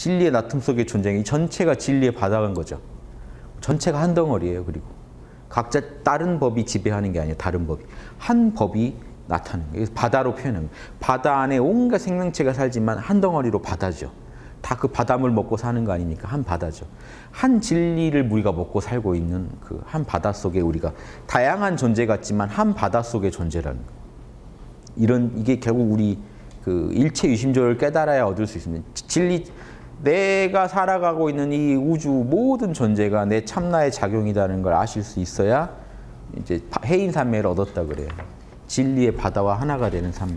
진리의 나툼 속의 존재이 전체가 진리의 바닥인 거죠. 전체가 한 덩어리예요. 그리고 각자 다른 법이 지배하는 게 아니에요. 다른 법이 한 법이 나타나는 거예요. 바다로 표현하는 거예요. 바다 안에 온갖 생명체가 살지만 한 덩어리로 바다죠. 다 그 바닷물 먹고 사는 거 아닙니까? 한 바다죠. 한 진리를 우리가 먹고 살고 있는 그 한 바다 속에 우리가 다양한 존재 같지만 한 바다 속의 존재라는 거. 이런 이게 결국 우리 그 일체 유심조를 깨달아야 얻을 수 있습니다. 진리 내가 살아가고 있는 이 우주 모든 존재가 내 참나의 작용이라는 걸 아실 수 있어야 이제 해인 삼매를 얻었다 그래요. 진리의 바다와 하나가 되는 삼매.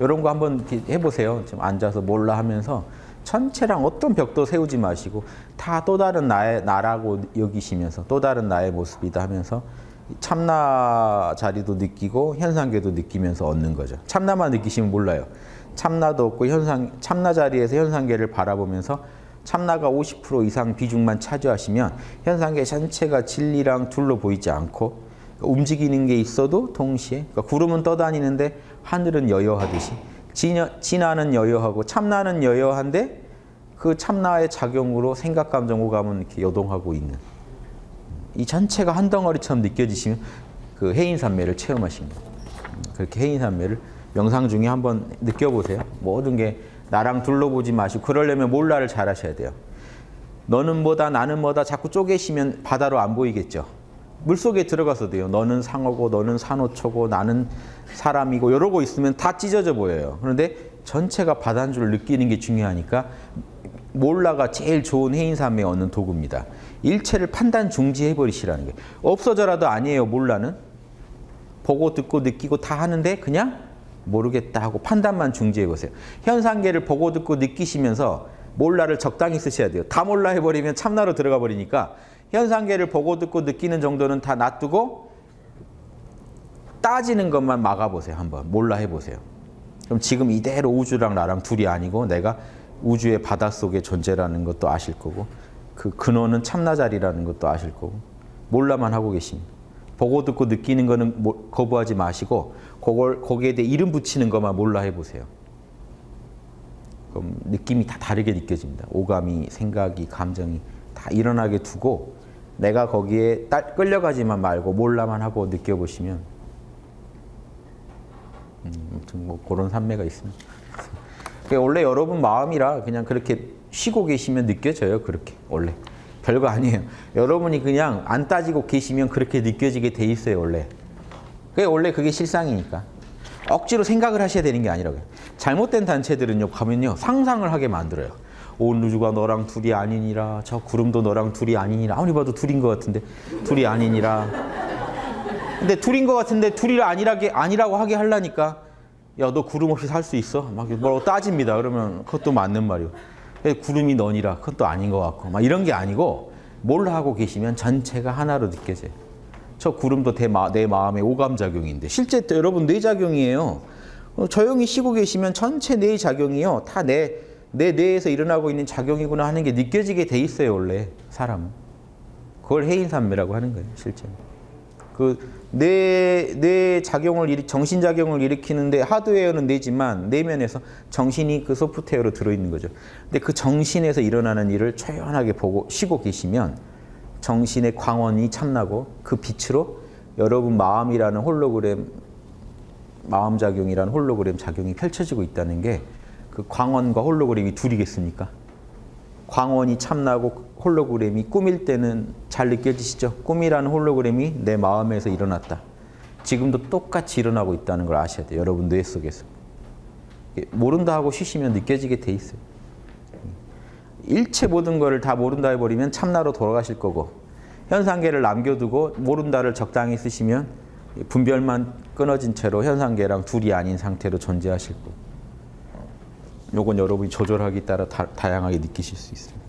이런 거 한번 해보세요. 지금 앉아서 몰라 하면서 전체랑 어떤 벽도 세우지 마시고 다 또 다른 나의 나라고 여기시면서 또 다른 나의 모습이다 하면서 참나 자리도 느끼고 현상계도 느끼면서 얻는 거죠. 참나만 느끼시면 몰라요. 참나도 없고 현상 참나 자리에서 현상계를 바라보면서 참나가 50% 이상 비중만 차지하시면 현상계 전체가 진리랑 둘로 보이지 않고 움직이는 게 있어도 동시에 그러니까 구름은 떠다니는데 하늘은 여여하듯이 진화는 여여하고 참나는 여여한데 그 참나의 작용으로 생각, 감정, 오감은 이렇게 여동하고 있는 이 전체가 한 덩어리처럼 느껴지시면 그 해인산매를 체험하십니다. 그렇게 해인산매를 명상 중에 한번 느껴보세요. 모든 게 나랑 둘러보지 마시고 그러려면 몰라를 잘 하셔야 돼요. 너는 뭐다 나는 뭐다 자꾸 쪼개시면 바다로 안 보이겠죠. 물속에 들어가서도요. 너는 상어고 너는 산호초고 나는 사람이고 이러고 있으면 다 찢어져 보여요. 그런데 전체가 바다인 줄 느끼는 게 중요하니까 몰라가 제일 좋은 해인삼에 얻는 도구입니다. 일체를 판단 중지해 버리시라는 게 없어져라도 아니에요. 몰라는 보고 듣고 느끼고 다 하는데 그냥 모르겠다 하고 판단만 중지해 보세요. 현상계를 보고 듣고 느끼시면서 몰라를 적당히 쓰셔야 돼요. 다 몰라 해버리면 참나로 들어가 버리니까 현상계를 보고 듣고 느끼는 정도는 다 놔두고 따지는 것만 막아보세요. 한번 몰라 해보세요. 그럼 지금 이대로 우주랑 나랑 둘이 아니고 내가 우주의 바닷속의 존재라는 것도 아실 거고 그 근원은 참나 자리라는 것도 아실 거고 몰라만 하고 계십니다. 보고 듣고 느끼는 거는 거부하지 마시고 그걸 거기에 대해 이름 붙이는 것만 몰라 해보세요. 그럼 느낌이 다 다르게 느껴집니다. 오감이, 생각이, 감정이 다 일어나게 두고 내가 거기에 끌려가지만 말고 몰라만 하고 느껴보시면 음, 뭐 그런 산매가 있습니다. 원래 여러분 마음이라 그냥 그렇게 쉬고 계시면 느껴져요. 그렇게 원래 별거 아니에요. 여러분이 그냥 안 따지고 계시면 그렇게 느껴지게 돼 있어요. 원래. 그게 원래 그게 실상이니까. 억지로 생각을 하셔야 되는 게 아니라고요. 잘못된 단체들은요, 가면요, 상상을 하게 만들어요. 온 우주가 너랑 둘이 아니니라, 저 구름도 너랑 둘이 아니니라. 아무리 봐도 둘인 것 같은데, 둘이 아니니라. 근데 둘인 것 같은데, 둘이 아니라게, 아니라고 하게 하려니까, 야, 너 구름 없이 살 수 있어? 막 뭐라고 따집니다. 그러면 그것도 맞는 말이요. 구름이 너니라, 그것도 아닌 것 같고. 막 이런 게 아니고, 뭘 하고 계시면 전체가 하나로 느껴져요. 저 구름도 내, 마음의 오감작용인데 실제 여러분 뇌작용이에요. 어, 조용히 쉬고 계시면 전체 뇌작용이요. 다 내, 내 뇌에서 일어나고 있는 작용이구나 하는 게 느껴지게 돼 있어요. 원래 사람은. 그걸 해인산매라고 하는 거예요. 실제. 그 뇌 뇌 작용을 일 정신 작용을 일으키는데 하드웨어는 뇌지만 내면에서 정신이 그 소프트웨어로 들어 있는 거죠. 근데 그 정신에서 일어나는 일을 초연하게 보고 쉬고 계시면 정신의 광원이 참나고 그 빛으로 여러분 마음이라는 홀로그램 마음작용이라는 홀로그램 작용이 펼쳐지고 있다는 게 그 광원과 홀로그램이 둘이겠습니까? 광원이 참나고 홀로그램이 꿈일 때는 잘 느껴지시죠? 꿈이라는 홀로그램이 내 마음에서 일어났다. 지금도 똑같이 일어나고 있다는 걸 아셔야 돼요. 여러분 뇌 속에서. 모른다 하고 쉬시면 느껴지게 돼 있어요. 일체 모든 것을 다 모른다 해버리면 참나로 돌아가실 거고 현상계를 남겨두고 모른다를 적당히 쓰시면 분별만 끊어진 채로 현상계랑 둘이 아닌 상태로 존재하실 거고 요건 여러분이 조절하기 따라 다, 다양하게 느끼실 수 있습니다.